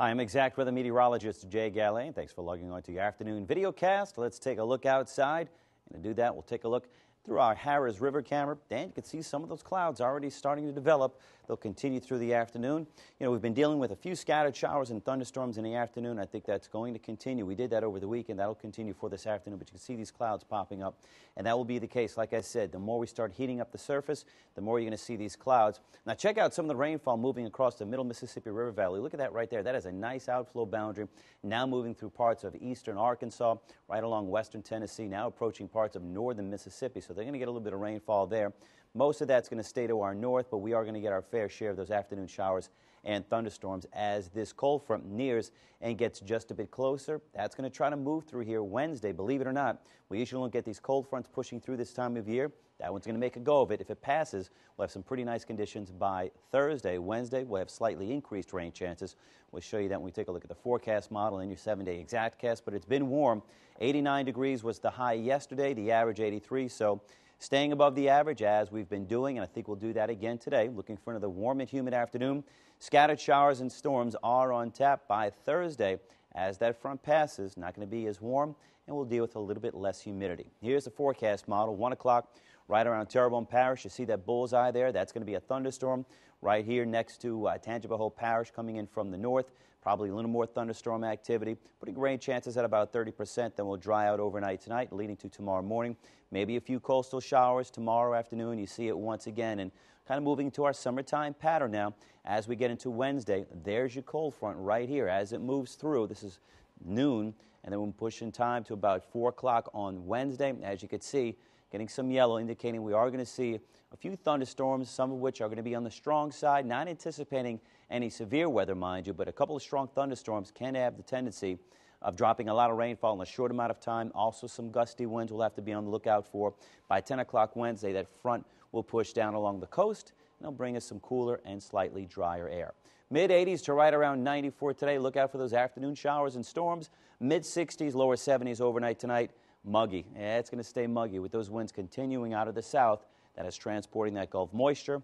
I'm exact weather meteorologist Jay Gallet. Thanks for logging on to your afternoon video cast. Let's take a look outside. And to do that, we'll take a look through our Harris River camera. Dan, you can see some of those clouds already starting to develop. They'll continue through the afternoon. You know, we've been dealing with a few scattered showers and thunderstorms in the afternoon. I think that's going to continue. We did that over the weekend. That'll continue for this afternoon, but you can see these clouds popping up. And that will be the case. Like I said, the more we start heating up the surface, the more you're going to see these clouds. Now, check out some of the rainfall moving across the middle Mississippi River Valley. Look at that right there. That is a nice outflow boundary. Now moving through parts of eastern Arkansas, right along western Tennessee, now approaching parts of northern Mississippi. So they're going to get a little bit of rainfall there. Most of that's going to stay to our north, but we are going to get our fair share of those afternoon showers and thunderstorms as this cold front nears and gets just a bit closer. That's going to try to move through here Wednesday. Believe it or not, we usually don't get these cold fronts pushing through this time of year. That one's going to make a go of it. If it passes, we'll have some pretty nice conditions by Thursday. Wednesday, we'll have slightly increased rain chances. We'll show you that when we take a look at the forecast model and your seven day exact cast, but it's been warm. 89 degrees was the high yesterday, the average 83. So staying above the average as we've been doing, and I think we'll do that again today. Looking for another warm and humid afternoon. Scattered showers and storms are on tap by Thursday as that front passes. Not going to be as warm, and we'll deal with a little bit less humidity. Here's the forecast model. 1 o'clock right around Terrebonne Parish. You see that bullseye there? That's going to be a thunderstorm right here next to uh, Tangipahoa Parish coming in from the north. Probably a little more thunderstorm activity. Putting rain chances at about 30%. Then we'll dry out overnight tonight, leading to tomorrow morning. Maybe a few coastal showers tomorrow afternoon. You see it once again. And kind of moving to our summertime pattern now as we get into Wednesday. There's your cold front right here as it moves through. This is noon. And then we'll push in time to about 4 o'clock on Wednesday. As you can see, getting some yellow, indicating we are going to see a few thunderstorms, some of which are going to be on the strong side, not anticipating any severe weather, mind you, but a couple of strong thunderstorms can have the tendency of dropping a lot of rainfall in a short amount of time. Also, some gusty winds we'll have to be on the lookout for. By 10 o'clock Wednesday, that front will push down along the coast it'll bring us some cooler and slightly drier air. Mid 80s to right around 94 today. Look out for those afternoon showers and storms. Mid 60s, lower 70s overnight tonight muggy. Yeah, it's going to stay muggy with those winds continuing out of the south that is transporting that Gulf moisture.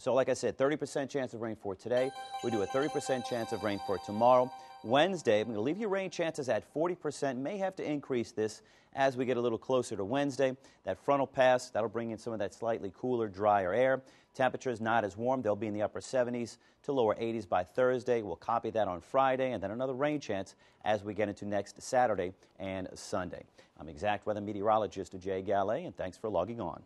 So, like I said, 30% chance of rain for today. We do a 30% chance of rain for tomorrow. Wednesday, I'm going to leave your rain chances at 40%. May have to increase this as we get a little closer to Wednesday. That frontal pass, that'll bring in some of that slightly cooler, drier air. Temperatures not as warm. They'll be in the upper 70s to lower 80s by Thursday. We'll copy that on Friday and then another rain chance as we get into next Saturday and Sunday. I'm exact weather meteorologist Jay Gallet, and thanks for logging on.